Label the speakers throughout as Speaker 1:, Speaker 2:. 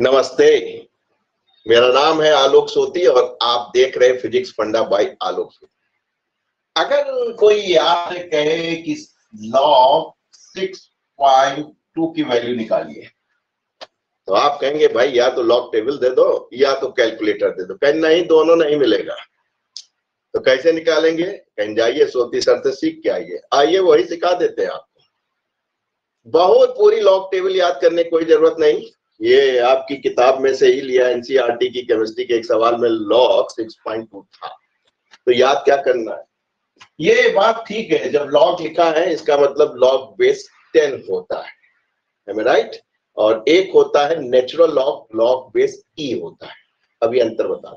Speaker 1: नमस्ते। मेरा नाम है आलोक सोती और आप देख रहे हैं फिजिक्स फंडा बाय आलोक सोती। अगर कोई याद कहे कि पॉइंट टू की वैल्यू निकालिए। तो आप कहेंगे, भाई, या तो लॉग टेबल दे दो, या तो कैलकुलेटर दे दो। कहीं नहीं, दोनों नहीं मिलेगा। तो कैसे निकालेंगे? कहीं जाइए, सोती सर से सीख के आइए। आइए, वही सिखा देते हैं आपको। बहुत पूरी लॉग टेबल याद करने की कोई ज़रूरत नहीं। ये आपकी किताब में से ही लिया एनसीईआरटी की केमिस्ट्री के एक सवाल में लॉग 6.2 था। तो याद क्या करना है? ये बात ठीक है, जब लॉग लिखा है, इसका मतलब लॉग बेस 10 होता है। राइट और एक होता है natural log log base e होता है। अभी अंतर बता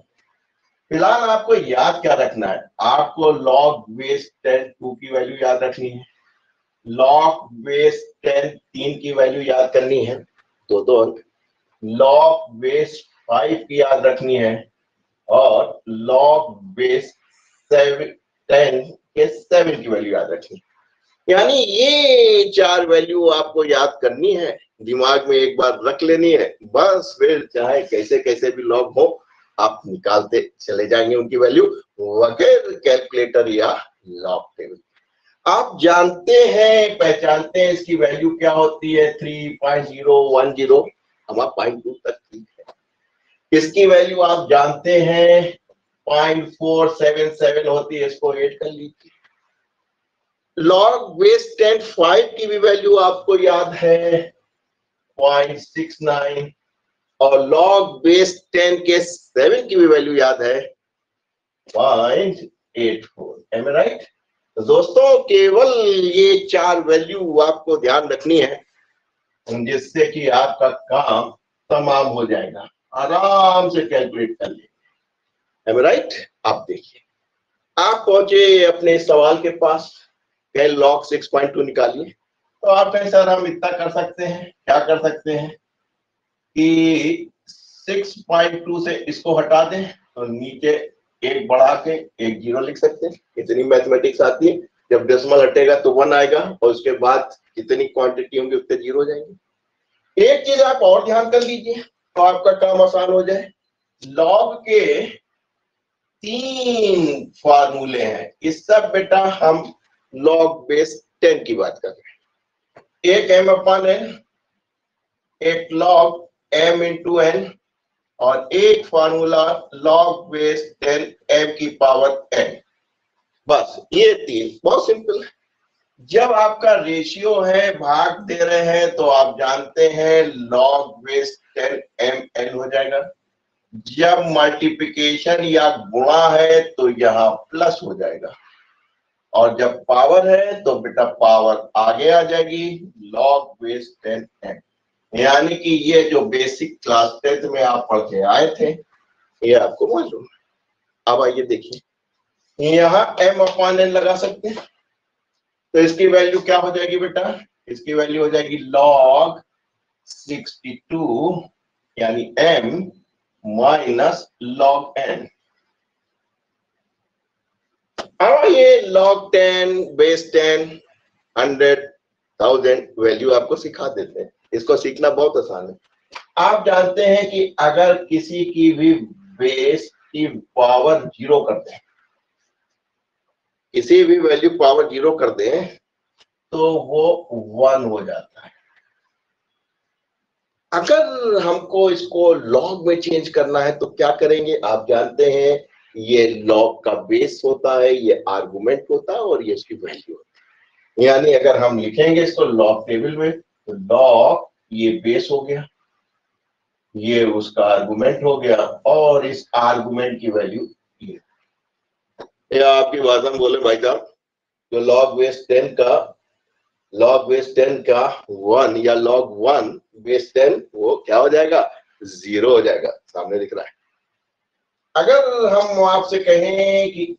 Speaker 1: फ़िलहाल आपको याद क्या रखना है? आपको लॉग बेस टेन टू की वैल्यू याद रखनी है। लॉग बेस टेन तीन की वैल्यू याद करनी है। दो दो अंक। लॉग बेस फाइव की याद रखनी है और लॉग बेस सेवन टेन के सेवन की वैल्यू याद रखनी यानी ये चार वैल्यू आपको याद करनी है। दिमाग में एक बार रख लेनी है। बस फिर चाहे कैसे कैसे भी लॉग हो, आप निकालते चले जाएँगे उनकी वैल्यू वगैरह कैलकुलेटर या लॉग टेबल आप जानते हैं, पहचानते हैं इसकी वैल्यू क्या होती है? Three point zero one zero हमारा पॉइंट टू तक ठीक है। इसकी वैल्यू आप जानते हैं? पॉइंट फोर सेवन सेवन होती है, इसको एड कर लीजिए। लॉग बेस टेन फाइव की भी वैल्यू आपको याद है, पॉइंट सिक्स नाइन। और लॉग बेस टेन के सेवन की भी वैल्यू याद है, point eight four. Am right तो दोस्तों, केवल ये चार वैल्यू आपको ध्यान रखनी है। जिससे कि आपका काम तमाम हो जाएगा। आराम से कैलकुलेट कर ले। एम राइट आप देखिए। आप पहुँचे अपने सवाल के पास लॉग सिक्स पॉइंट टू निकालिए। तो आप कहें, सर, हम इतना कर सकते हैं, क्या कर सकते हैं? कि 6.2 से इसको हटा दें तो नीचे एक बढ़ा के एक ज़ीरो लिख सकते हैं। इतनी मैथमेटिक्स आती है। जब डेसिमल हटेगा तो वन आएगा और उसके बाद जितनी क्वांटिटी होंगी उतने ज़ीरो हो जाएँगे। एक चीज़ आप और ध्यान कर लीजिए तो आपका काम आसान हो जाए। लॉग के तीन फार्मूले हैं। इस सब बेटा हम लॉग बेस टेन की बात कर रहे हैं। एक एम अपन एन एक लॉग एम इंटू एन और एक formula log base ten m की पावर एन बस, ये तीन। बहुत सिंपल है। जब आपका रेशियो है, भाग दे रहे हैं तो आप जानते हैं log base ten m n हो जाएगा। जब मल्टीप्लिकेशन या गुणा है तो यहाँ प्लस हो जाएगा। और जब पावर है तो बेटा पावर आगे आ जाएगी लॉग बेस टेन एम यानी कि ये जो बेसिक क्लास टेंथ में आप पढ़ के आए थे, ये आपको मालूम है। अब आइए देखिए। यहाँ एम अपॉन एन लगा सकते हैं। तो इसकी वैल्यू क्या हो जाएगी बेटा? इसकी वैल्यू हो जाएगी लॉग 62 यानी एम माइनस लॉग एन अब ये log ten base ten hundred thousand value आपको सिखा देते हैं। इसको सीखना बहुत आसान है। आप जानते हैं कि अगर किसी की भी बेस की पावर ज़ीरो करते दें किसी भी वैल्यू पावर ज़ीरो कर दें तो वो वन हो जाता है। अगर हमको इसको लॉग में चेंज करना है तो क्या करेंगे? आप जानते हैं, ये लॉग का बेस होता है, ये आर्गुमेंट होता है और ये इसकी वैल्यू होती है। यानी अगर हम लिखेंगे इसको लॉग टेबल में तो लॉग ये बेस हो गया, ये उसका आर्गुमेंट हो गया और इस आर्गुमेंट की वैल्यू ये आपकी भाषा बोले भाई साहब, जो लॉग बेस टेन का लॉग बेस टेन का वन या लॉग वन बेस टेन वो क्या हो जाएगा? ज़ीरो हो जाएगा। सामने दिख रहा है। अगर हम आपसे कहें कि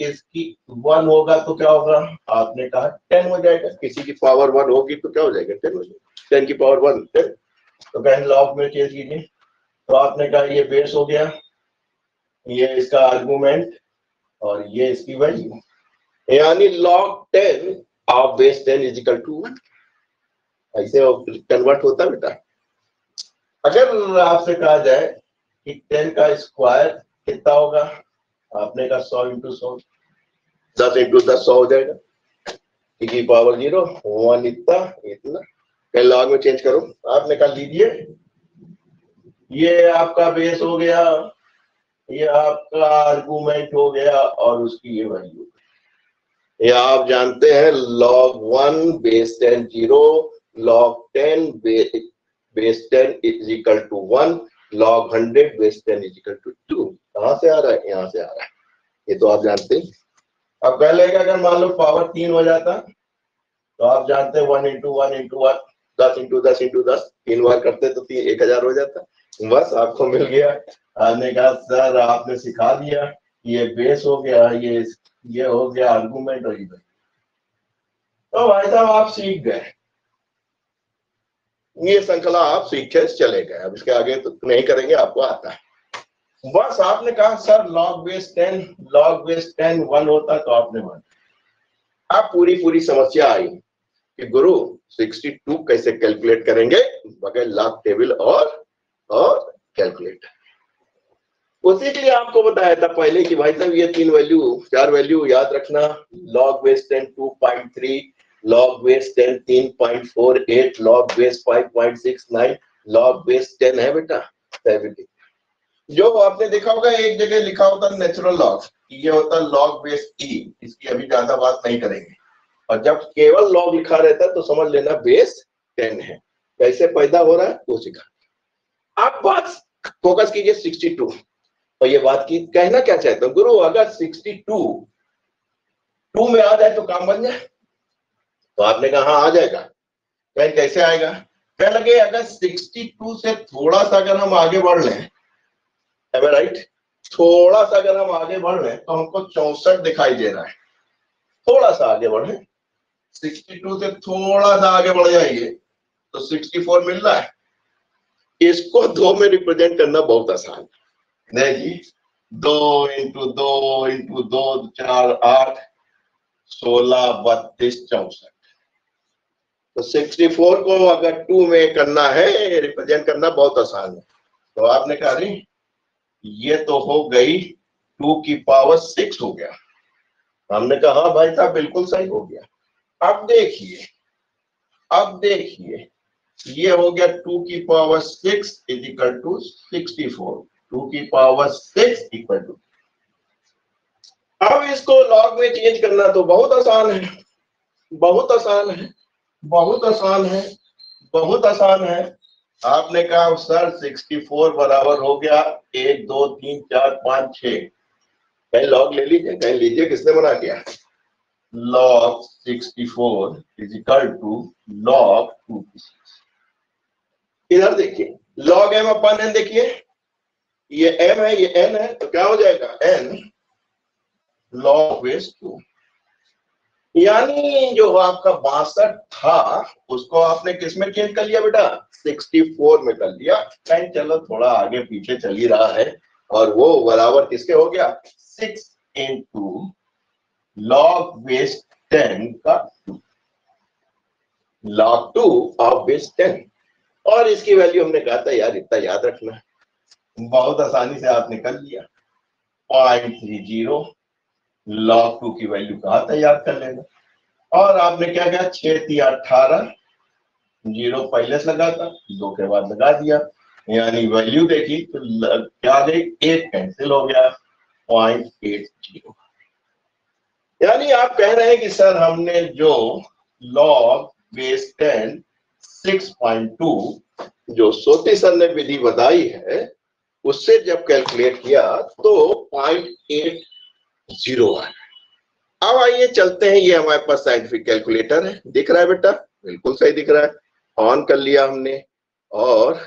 Speaker 1: इसकी वन होगा तो क्या होगा? आपने कहा टेन हो जाएगा। किसी की पावर वन होगी तो क्या हो जाएगा? टेन हो जाएगा। टेन की पावर वन टेन तो बहन लॉग में चेंज कीजिए। तो आपने कहा ये बेस हो गया। ये इसका आर्गूमेंट और ये इसकी वैल्यू यानी log ten of base ten is equal to one ऐसे कन्वर्ट होता बेटा। अगर आपसे कहा जाए कि टेन का स्क्वायर कितना होगा? आपने कहा सौ इंटू सौ। दस इंटू दस सौ हो जाएगा। की पावर ज़ीरो वन इतना इतना। कहीं लॉग में चेंज करो। आपने कहा लीजिए। ये आपका बेस हो गया। ये आपका आर्गूमेंट हो गया और उसकी ये वैल्यू ये आप जानते हैं log one base ten zero log ten base ten is equal to one log hundred base ten is equal to two कहाँ से आ रहा है? यहाँ से आ रहा है। ये तो आप जानते हैं। अब कह लेगा अगर मान लो पावर तीन हो जाता तो आप जानते हैं one into one into one दस इंटू दस इंटू दस, तीन बार करते तो तीन, एक हज़ार हो जाता। बस आपको मिल गया। आपने कहा सर आपने सिखा दिया ये बेस हो गया, ये ये हो गया आर्गूमेंट और इधर। तो भाई साहब, आप सीख गए। ये श्रृंखला आप सीखे चले गए। अब इसके आगे तो नहीं करेंगे, आपको आता है। बस आपने कहा, sir log base ten log base ten one होता तो आपने वन अब पूरी पूरी समस्या आई। कि गुरु 62 कैसे कैलकुलेट करेंगे? बगैर लॉग टेबल और और कैलकुलेटर उसी के लिए आपको बताया था पहले कि भाई साहब, ये तीन वैल्यू चार वैल्यू याद रखना। Log base ten two point three log base ten तीन point four eight log base five point six nine log base ten है बेटा सेवेंटी जो आपने देखा होगा, एक जगह लिखा होता नेचुरल लॉग ये होता लॉग बेस ई इसकी अभी ज़्यादा बात नहीं करेंगे। और जब केवल लॉग लिखा रहता है तो समझ लेना बेस टेन है। कैसे पैदा हो रहा है, वो सिखा। आप बात फोकस कीजिए सिक्सटी टू और ये बात की, कहना क्या चाहते हो, गुरु, अगर 62 टू टू में आ जाए तो काम बन जाए। तो आपने कहा हाँ आ जाएगा। कहीं, कैसे आएगा? कह लगे, अगर 62 से थोड़ा सा अगर हम आगे बढ़ लें राइट थोड़ा सा अगर हम आगे बढ़ रहे तो हमको चौसठ दिखाई दे रहा है। थोड़ा सा आगे बढ़े। 62 से थोड़ा सा आगे बढ़ जाइए तो 64 मिल रहा है। इसको दो में रिप्रेजेंट करना बहुत आसान है। नहीं जी, दो इंटू दो इंटू दो, चार, आठ, सोलह, बत्तीस, चौसठ। तो सिक्सटी फोर को अगर टू में करना है रिप्रेजेंट करना बहुत आसान है। तो आपने कहा नहीं ये तो हो गई टू की पावर सिक्स हो गया। हमने कहा हाँ भाई साहब, बिल्कुल सही हो गया। अब देखिए अब देखिए, ये हो गया टू की power six is equal to sixty four, two की पावर सिक्स इक्वल टू। अब इसको लॉग में चेंज करना तो बहुत आसान है, बहुत आसान है, बहुत आसान है, बहुत आसान है। आपने कहा, सर 64 बराबर हो गया एक, दो, तीन, चार, पाँच छ कहीं लॉग ले लीजिए, कहीं लीजिए, किसने बना किया? Log 64 is equal to log two इधर देखिए लॉग एम अपन एन देखिए। ये m है, ये n है तो क्या हो जाएगा? n लॉग बेस टू यानी जो आपका बासठ था, उसको आपने किसमें चेंज कर लिया बेटा? 64 में कर लिया। टाइम चलो, थोड़ा आगे पीछे चल ही रहा है। और वो बराबर किसके हो गया? Six into log base ten का two log two of base ten और इसकी वैल्यू हमने कहा था, यार, इतना याद रखना है। बहुत आसानी से आपने कर लिया। पॉइंट थ्री ज़ीरो टू की वैल्यू कहा था याद कर लेना। और आपने क्या कहा? छह थी अठारह ज़ीरो पहले से लगा था, दो के बाद लगा दिया। यानी वैल्यू देखी तो क्या गई? एक कैंसिल हो गया। पॉइंट एट ज़ीरो यानी आप कह रहे हैं कि सर हमने जो log base ten six point two जो सोती सर ने विधि बताई है, उससे जब कैलकुलेट किया तो पॉइंट एट ज़ीरो अब आइए चलते हैं, ये हमारे पास साइंटिफिक कैलकुलेटर है। दिख रहा है बेटा? बिल्कुल सही दिख रहा है। ऑन कर लिया हमने और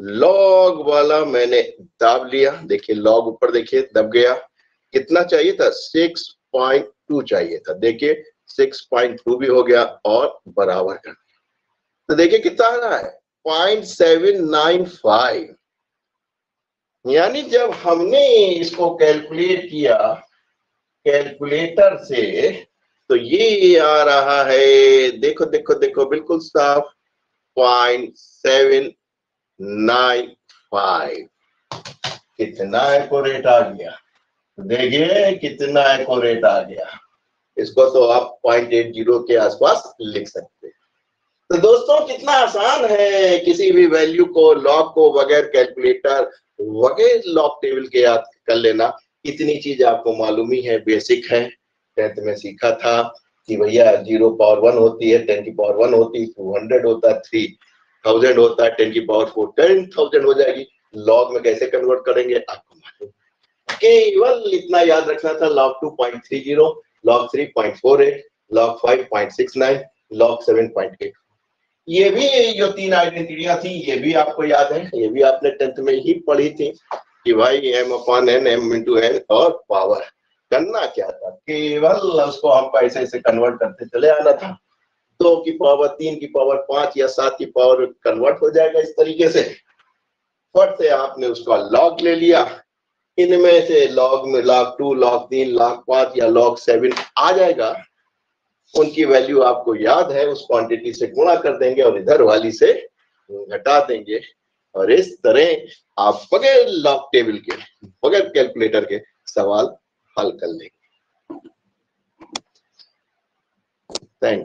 Speaker 1: लॉग वाला मैंने दाब लिया। देखिए लॉग ऊपर देखिए, दब गया। कितना चाहिए था? सिक्स पॉइंट टू चाहिए था। देखिए सिक्स पॉइंट टू भी हो गया और बराबर कर तो देखिए कितना आ रहा है? पॉइंट सेवन नाइन फाइव यानी जब हमने इसको कैलकुलेट किया कैलकुलेटर से तो ये आ रहा है, देखो देखो देखो, बिल्कुल साफ़ पॉइंट सेवन नाइन फाइव कितना एक्यूरेट आ गया? देखिए कितना एक्यूरेट आ गया। इसको तो आप पॉइंट एट ज़ीरो के आसपास लिख सकते हैं। तो दोस्तों, कितना आसान है किसी भी वैल्यू को लॉग को, बगैर कैलकुलेटर बगैर लॉग टेबल के याद कर लेना। इतनी चीज़ आपको मालूम ही है बेसिक है। टेंथ में सीखा था कि भैया ज़ीरो पावर वन होती है टेन की पावर वन होती है टू हंड्रेड होता थ्री थाउज़ेंड होता टेन की पावर फोर टेन थाउज़ेंड हो जाएगी। लॉग में कैसे कन्वर्ट करेंगे, आपको मालूम केवल इतना याद रखना था log two point three zero log three point four eight log five point six nine log seven point eight ये भी जो तीन आइडेंटिटियाँ थी, ये भी आपको याद है, ये भी आपने टेंथ में ही पढ़ी थी कि भाई m upon n m into n और पावर करना क्या था? केवल उसको हम पैसे से कन्वर्ट करते चले आना था। दो की पावर तीन की पावर पाँच या सात की पावर कन्वर्ट हो जाएगा इस तरीके से। फट से आपने उसका लॉग ले लिया। इनमें से लॉग में लॉग टू लॉग तीन लॉग पाँच या लॉग सेवन आ जाएगा। उनकी वैल्यू आपको याद है, उस क्वांटिटी से गुणा कर देंगे और इधर वाली से घटा देंगे। और इस तरह आप बगैर लॉग टेबल के, बगैर कैलकुलेटर के सवाल हल कर लेंगे। थैंक